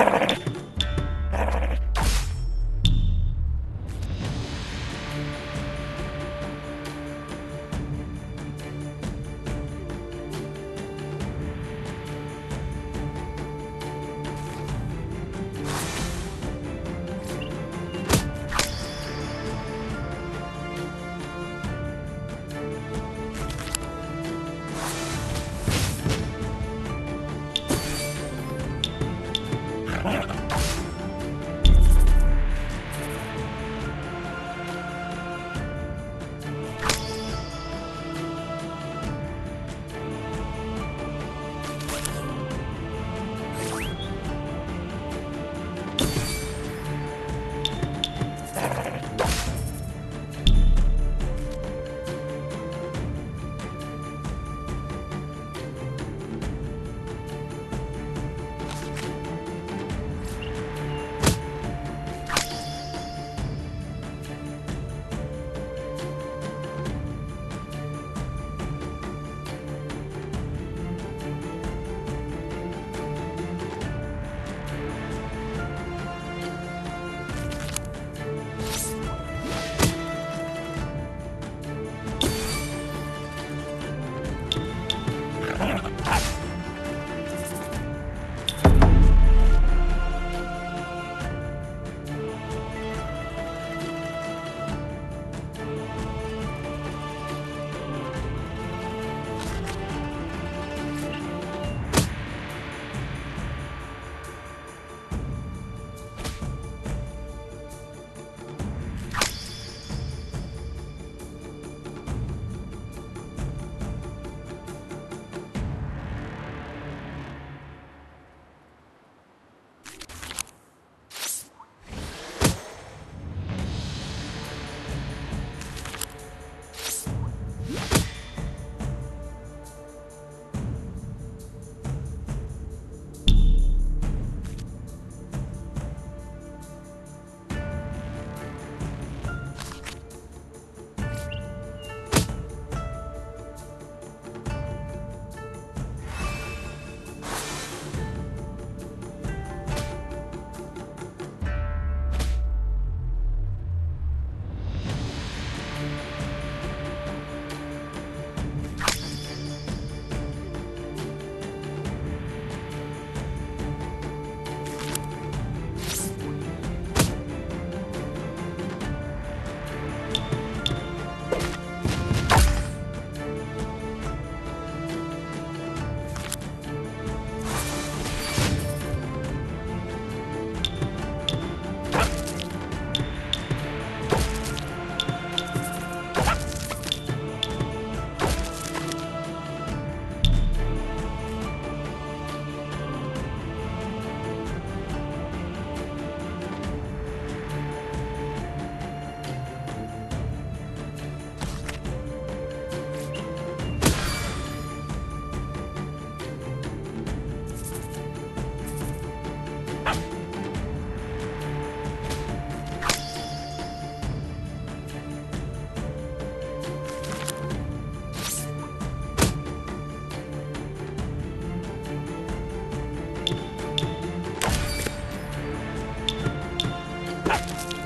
Wow. Ah!